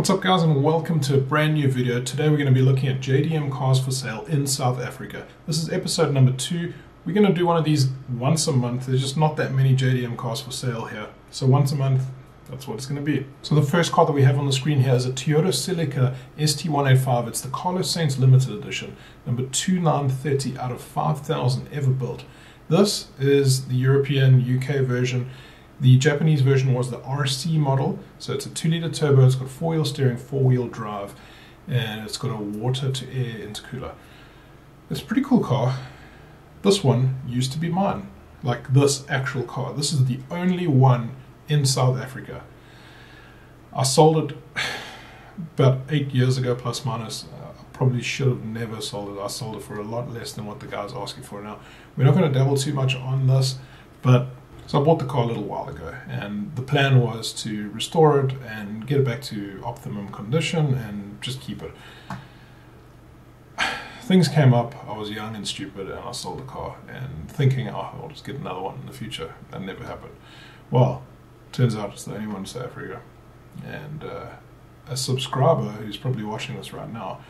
What's up guys and welcome to a brand new video. Today we're going to be looking at JDM cars for sale in South Africa. This is episode number two. We're going to do one of these once a month. There's just not that many JDM cars for sale here. So once a month, that's what it's going to be. So the first car that we have on the screen here is a Toyota Celica ST185. It's the Carlos Sainz Limited Edition, number 2930 out of 5,000 ever built. This is the European UK version. The Japanese version was the RC model, so it's a 2 litre turbo, it's got four wheel steering, four wheel drive, and it's got a water to air intercooler. It's a pretty cool car. This one used to be mine, like this actual car. This is the only one in South Africa. I sold it about eight years ago, plus minus. I probably should have never sold it. I sold it for a lot less than what the guy's asking for now. We're not going to dabble too much on this, but so I bought the car a little while ago, and the plan was to restore it and get it back to optimum condition and just keep it. Things came up, I was young and stupid, and I sold the car, and thinking, oh, I'll just get another one in the future. That never happened. Well, turns out it's the only one in South Africa. And uh, a subscriber who's probably watching this right now,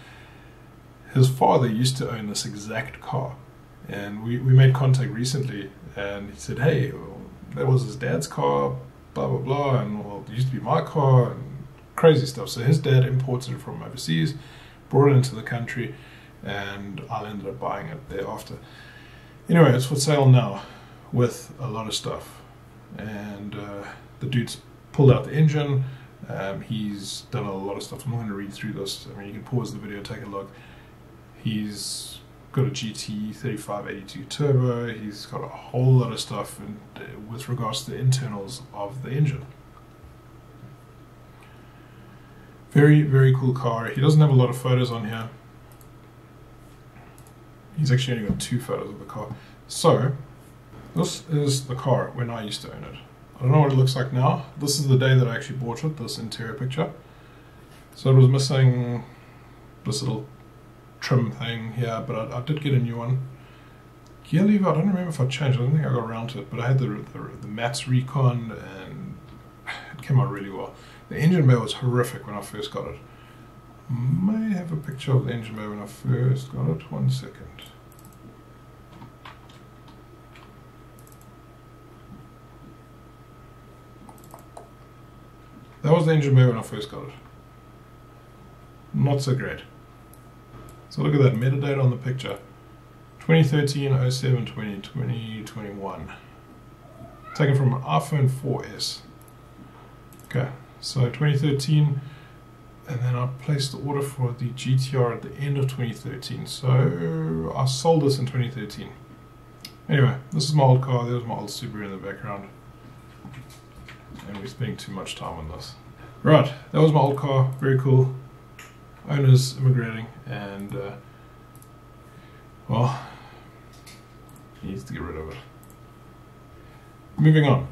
his father used to own this exact car. And we, we made contact recently, and he said, hey, that was his dad's car, blah blah blah, and well, it used to be my car, and crazy stuff. So his dad imported it from overseas, brought it into the country, and I ended up buying it thereafter. Anyway, it's for sale now, with a lot of stuff, and uh, the dude's pulled out the engine. Um, he's done a lot of stuff. I'm not going to read through this. I mean, you can pause the video, take a look. He's got a GT 3582 turbo. He's got a whole lot of stuff in, uh, with regards to the internals of the engine. Very, very cool car. He doesn't have a lot of photos on here. He's actually only got two photos of the car. So, this is the car when I used to own it. I don't know what it looks like now. This is the day that I actually bought it, this interior picture. So it was missing this little trim thing here, but I, I, did get a new one. Gear lever, I don't remember if I changed, I don't think I got around to it, but I had the, the, the Mats Recon and it came out really well. The engine bay was horrific when I first got it. May have a picture of the engine bay when I first got it, one second. That was the engine bay when I first got it. Not so great. So look at that metadata on the picture. 2013 07 2020 21. Taken from an iPhone 4S. Okay, so 2013, and then I placed the order for the GTR at the end of 2013. So I sold this in 2013. Anyway, this is my old car. There's my old Subaru in the background. And we're spending too much time on this. Right, that was my old car. Very cool owners immigrating, and uh, well, he needs to get rid of it. Moving on.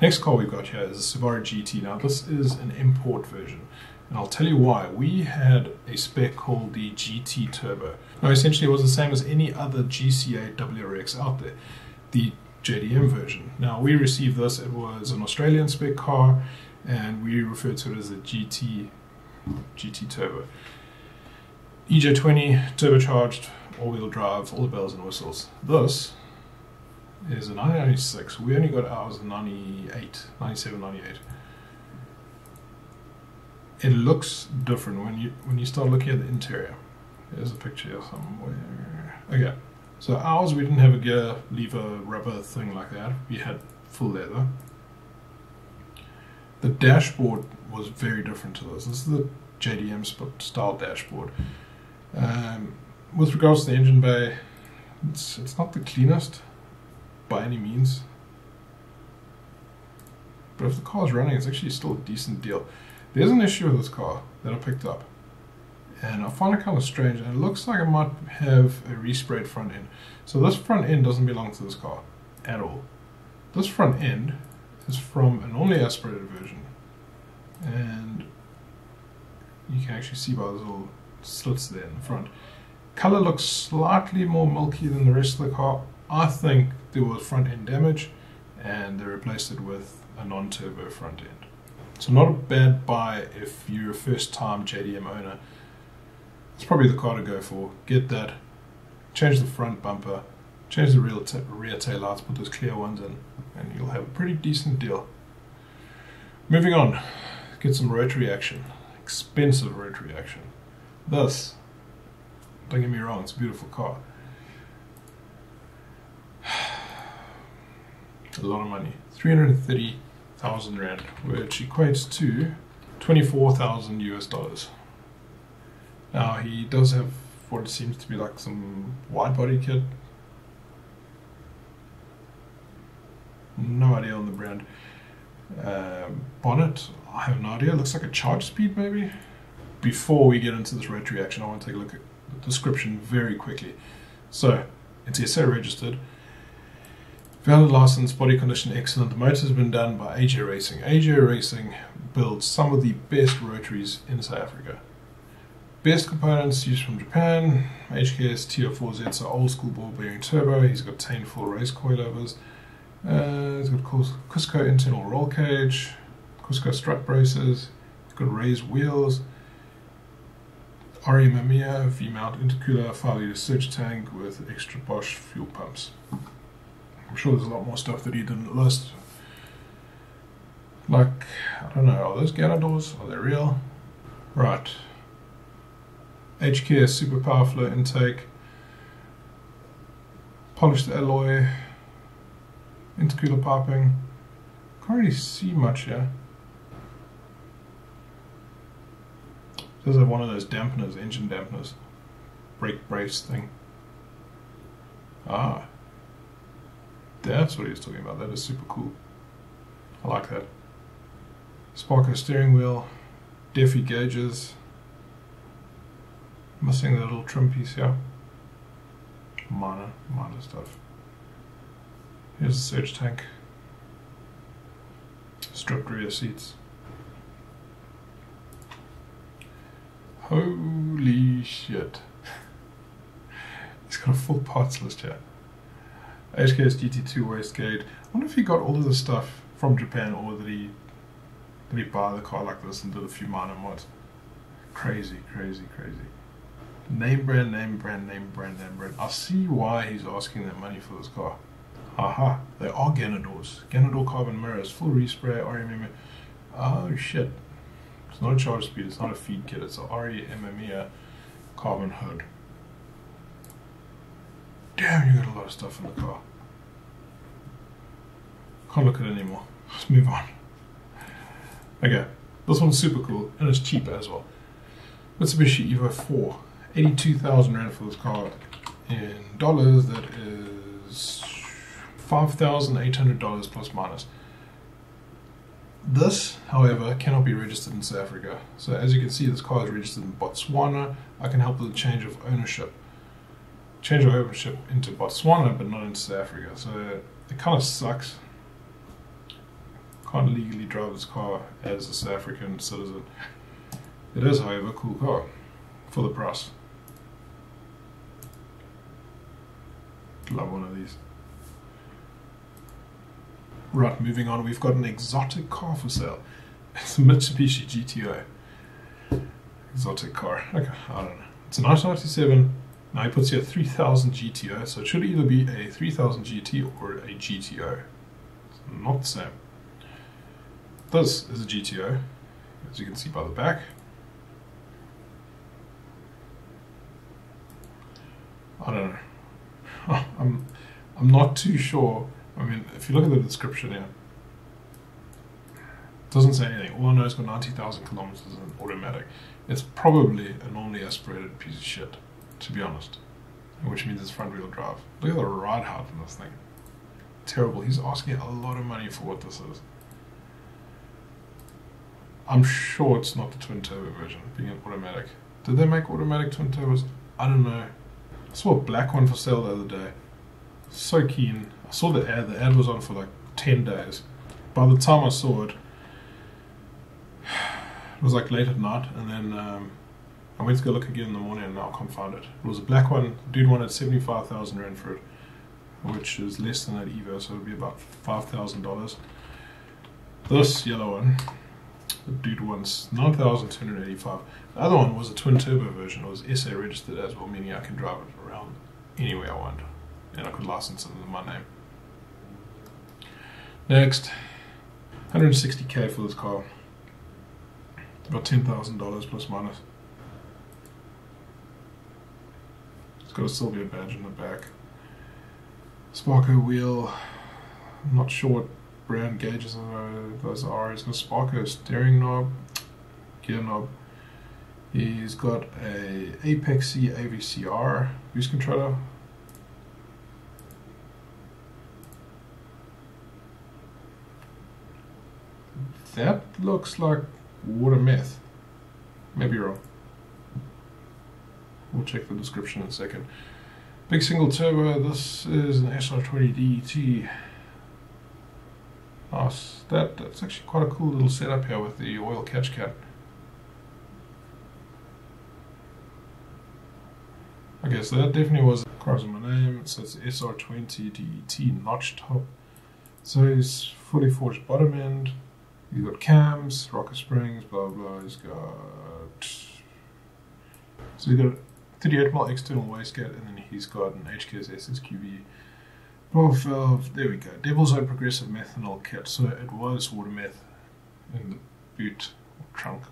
Next car we've got here is a Subaru GT. Now this is an import version, and I'll tell you why. We had a spec called the GT Turbo. Now essentially it was the same as any other GC8 WRX out there, the JDM version. Now we received this, it was an Australian spec car, and we referred to it as a GT GT Turbo. EJ20 turbocharged, all-wheel drive, all the bells and whistles. This is a 1996. We only got ours in 98, 97, 98. It looks different when you when you start looking at the interior. There's a picture here somewhere. Okay, so ours we didn't have a gear lever rubber thing like that. We had full leather. The dashboard was very different to this. This is the JDM style dashboard. Um, with regards to the engine bay, it's, it's not the cleanest by any means. But if the car is running, it's actually still a decent deal. There's an issue with this car that I picked up. And I find it kind of strange. And it looks like it might have a resprayed front end. So this front end doesn't belong to this car at all. This front end is from an only aspirated version. And you can actually see by those little slits there in the front. Color looks slightly more milky than the rest of the car. I think there was front end damage and they replaced it with a non-turbo front end. So not a bad buy if you're a first time JDM owner. It's probably the car to go for. Get that, change the front bumper, change the rear, ta- rear tail lights, put those clear ones in, and you'll have a pretty decent deal. Moving on, get some rotary action. Expensive rotary action. This, don't get me wrong, it's a beautiful car. a lot of money. 330,000 Rand, which equates to 24,000 US dollars. Now, he does have what seems to be like some wide body kit. No idea on the brand. Um, bonnet, I have no idea. Looks like a charge speed, maybe. Before we get into this rotary action, I want to take a look at the description very quickly. So, it's SA registered. Valid license, body condition excellent. The motor has been done by AJ Racing. AJ Racing builds some of the best rotaries in South Africa. Best components used from Japan. HKS TO4Z, so old school ball bearing turbo. He's got Tein full race coilovers. Uh, he's got Cusco internal roll cage, Cusco strut braces. He's got raised wheels. RE V-mount intercooler 5 litre surge tank with extra Bosch fuel pumps. I'm sure there's a lot more stuff that he didn't list. Like, I don't know, are those Ganadors? Are they real? Right. HKS Super Power Flow intake. Polished alloy. Intercooler piping. Can't really see much here. Does have one of those dampeners, engine dampeners. Brake brace thing. Ah. That's what he was talking about. That is super cool. I like that. Sparco steering wheel, Defi gauges. Missing the little trim piece here. Minor, minor stuff. Here's the surge tank. Stripped rear seats. Holy shit. He's got a full parts list here. HKS GT2 wastegate. I wonder if he got all of the stuff from Japan or did he did he buy the car like this and did a few minor mods? Crazy, crazy, crazy. Name brand, name brand, name brand, name brand. I see why he's asking that money for this car. Aha, they are Ganadors. Ganador carbon mirrors, full respray, REM. Oh shit. It's not a charge speed, it's not a feed kit, it's a REM carbon hood. Damn, you got a lot of stuff in the car. Can't look at it anymore. Let's move on. Okay, this one's super cool and it's cheap as well. Mitsubishi Evo 4, 82,000 Rand for this car. In dollars, that is $5,800 plus minus. This, however, cannot be registered in South Africa. So as you can see, this car is registered in Botswana. I can help with the change of ownership change of ownership into Botswana, but not into South Africa. So it kind of sucks. Can't legally drive this car as a South African citizen. It is, however, a cool car for the price. Love one of these. Right, moving on, we've got an exotic car for sale. It's a Mitsubishi GTO. Exotic car. Okay, I don't know. It's a 1997 now he puts here 3000 GTO, so it should either be a 3000 GT or a GTO. It's not the same. This is a GTO, as you can see by the back. I don't know. I'm, I'm not too sure. I mean, if you look at the description here, it doesn't say anything. All I know is got 90,000 kilometers and automatic. It's probably a normally aspirated piece of shit to be honest. Which means it's front wheel drive. Look at the ride height on this thing. Terrible. He's asking a lot of money for what this is. I'm sure it's not the twin turbo version, being an automatic. Did they make automatic twin turbos? I don't know. I saw a black one for sale the other day. So keen. I saw the ad. The ad was on for like 10 days. By the time I saw it, it was like late at night, and then um, I went to go look again in the morning and now I can't find it. It was a black one. Dude wanted 75,000 Rand for it, which is less than that Evo, so it would be about $5,000. This yellow one, The dude wants 9,285. The other one was a twin turbo version. It was SA registered as well, meaning I can drive it around anywhere I want. And I could license it under my name. Next, 160k for this car. About $10,000 plus minus. It's got a Silvia badge in the back. Sparco wheel. I'm not sure what brand gauges those are. He's got a Sparco steering knob, gear knob. He's got a Apexi AVCR boost controller. That looks like water meth. Maybe you're wrong. We'll check the description in a second. Big single turbo. This is an SR20 DET. Nice. That, that's actually quite a cool little setup here with the oil catch can. Okay, so that definitely was cars my name. It says SR20 DET notch top. So it's fully forged bottom end. He's got cams, rocker springs, blah blah. He's got so he's got 38 mil external wastegate, and then he's got an HKS SSQV both of, there we go, Devil's Own Progressive Methanol Kit. So it was water meth in the boot trunk.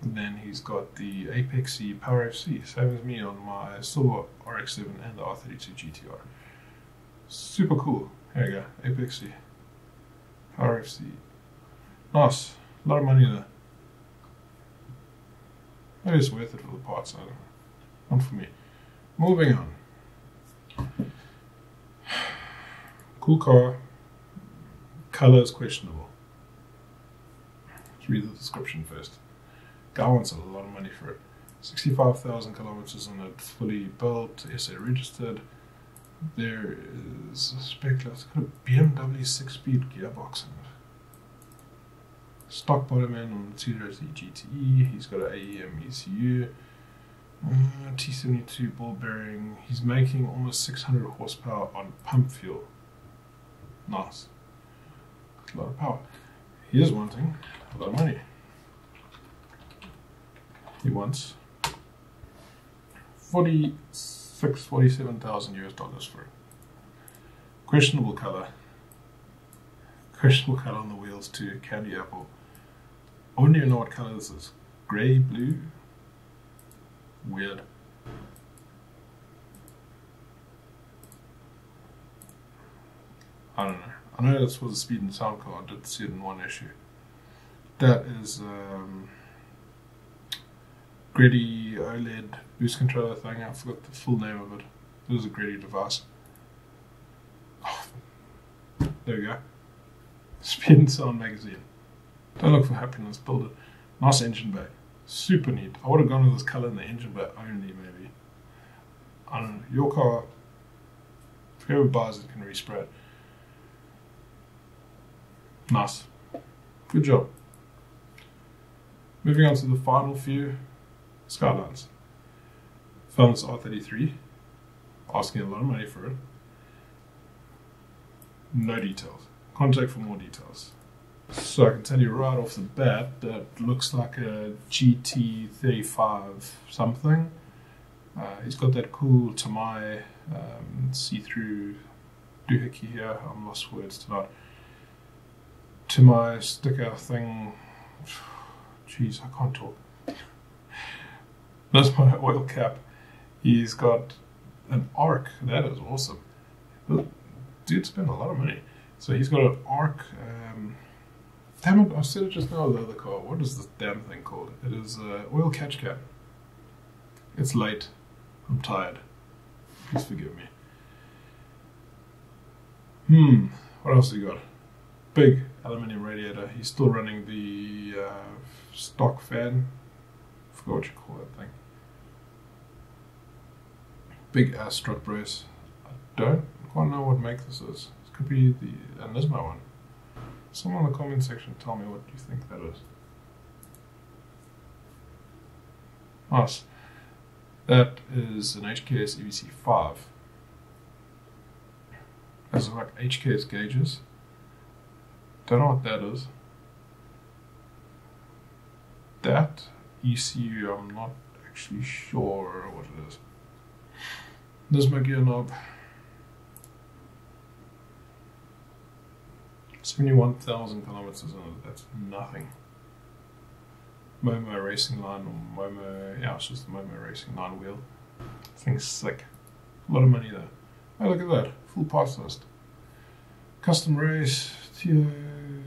And then he's got the Apexi Power FC, same as me on my Silver RX-7 and the R32 GTR. Super cool. Here we go, Apexi Power FC. Nice, a lot of money there. Maybe it's worth it for the parts, I don't know. Not for me. Moving on. Cool car. Color is questionable. Let's read the description first. Guy wants a lot of money for it. 65,000 kilometers on it, fully built, SA registered. There is a spec It's got a BMW 6 speed gearbox in it. Stock end on the 230 GTE. He's got an AEM ECU. Uh, T72 ball bearing. He's making almost 600 horsepower on pump fuel. Nice. a lot of power. He is wanting a lot of money. He wants 46, 47,000 US dollars for it. Questionable color. Questionable color on the wheels too. Candy apple. I wouldn't even know what color this is. Grey, blue. Weird. I don't know. I know that's for the speed and sound card. I did see it in one issue. That is um, Greddy OLED boost controller thing. I forgot the full name of it. It was a Greddy device. Oh, there we go. Speed and Sound magazine. Don't look for happiness, build it. Nice engine bay. Super neat. I would have gone with this color in the engine bay only, maybe. I don't know. Your car, whoever buys it can respray it. Nice. Good job. Moving on to the final few Skylines. Found this R33, asking a lot of money for it. No details. Contact for more details. So I can tell you right off the bat that looks like a GT35 something. Uh, he's got that cool Tomei um, see-through doohickey here. I'm lost words tonight to my sticker thing. Jeez, I can't talk. That's my oil cap. He's got an arc. That is awesome. Dude spent a lot of money. So he's got an arc. Um, damn it, I said it just now, the other car. What is this damn thing called? It is uh, oil catch cap. It's late. I'm tired. Please forgive me. Hmm, what else you got? Big aluminium radiator. He's still running the uh, stock fan. Forgot what you call that thing. Big ass strut brace. I don't quite know what make this is. This could be the Anismo one. Someone in the comment section tell me what you think that is. Nice. That is an HKS EVC5. Has like HKS gauges. Don't know what that is. that. ECU, I'm not actually sure what it is. There's my gear knob. 71,000 kilometers in that's nothing. Momo racing line or Momo, yeah, it's just the Momo racing line wheel. Thing's sick. A lot of money though. Oh, look at that. Full parts list. Custom race, TO,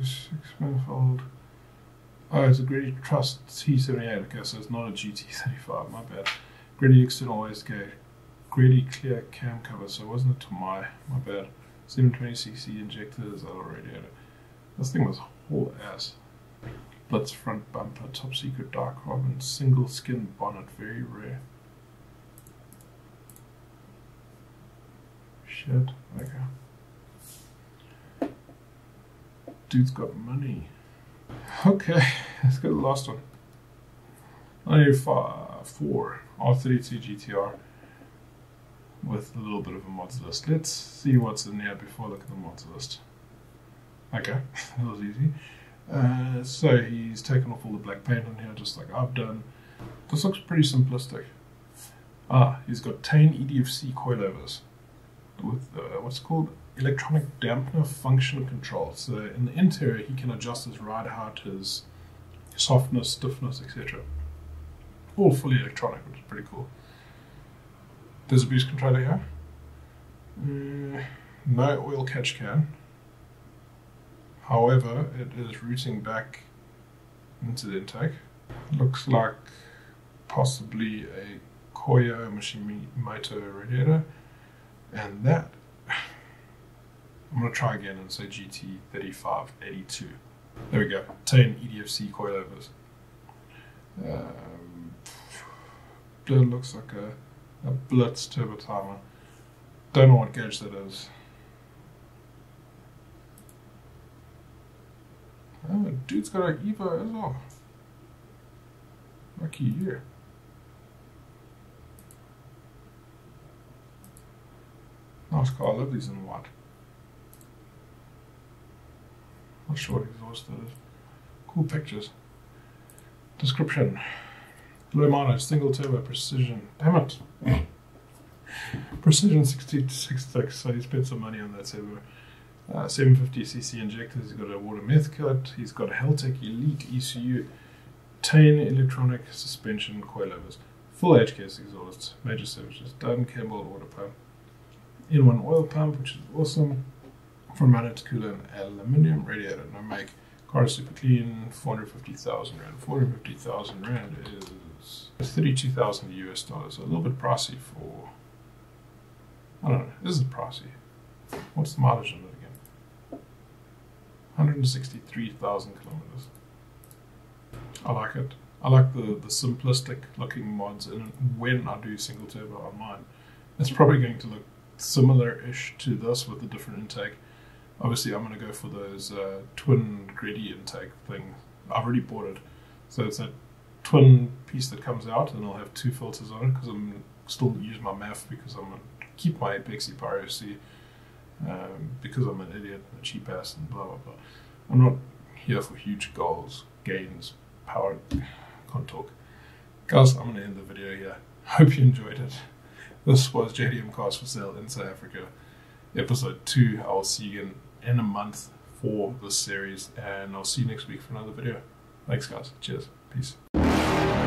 6 manifold. Oh, it's a Greddy Trust T78. Okay, so it's not a GT35. My bad. Greddy external wastegate. Greddy clear cam cover. So it wasn't a Tomei. My bad. 720cc injectors, other radiator. This thing was whole ass. Blitz front bumper, top secret dark carbon, single skin bonnet, very rare. Shit, okay. Dude's got money. Okay, let's go to the last one. 984 R32 GTR with a little bit of a mods list. Let's see what's in there before I look at the mods list. Okay, that was easy. Uh, so he's taken off all the black paint on here just like I've done. This looks pretty simplistic. Ah, he's got Tein EDFC coilovers with uh, what's called electronic dampener function control. So in the interior, he can adjust his ride height, his softness, stiffness, etc. All fully electronic, which is pretty cool. There's a boost controller here. Mm, no oil catch can. However, it is routing back into the intake. Looks like possibly a Koyo Mishimoto radiator. And that, I'm going to try again and say GT3582. There we go, Tein EDFC coilovers. Um, it looks like a a Blitz turbo timer. Don't know what gauge that is. Oh, dude's got an Evo as well. Lucky you. Nice car, I love these in white. Not sure what exhaust that is. Cool pictures. Description. Low mileage, single turbo, precision. Damn it. precision 66, so he spent some money on that servo. Uh, 750cc injectors, he's got a water meth cut, he's got a Haltech Elite ECU, Tein electronic suspension coilovers, full HKS exhaust, major services, done, Campbell water pump, N1 oil pump, which is awesome, from Manit cooler and aluminium radiator, no make, car is super clean, 450,000 rand, 450,000 rand is 32,000 US dollars. A little bit pricey for. I don't know. This is pricey. What's the mileage on it again? 163,000 kilometers. I like it. I like the, the simplistic looking mods and when I do single turbo on mine. It's probably going to look similar-ish to this with a different intake. Obviously I'm going to go for those uh, twin Greddy intake thing. I've already bought it. So it's a twin piece that comes out, and I'll have two filters on it because I'm still use my math because I'm gonna keep my Apexi Pyro um, because I'm an idiot, and a cheap ass, and blah blah blah. I'm not here for huge goals, gains, power. Can't talk, guys. I'm gonna end the video here. Hope you enjoyed it. This was JDM Cars for Sale in South Africa, episode two. I'll see you again in a month for this series, and I'll see you next week for another video. Thanks, guys. Cheers. Peace. Bye.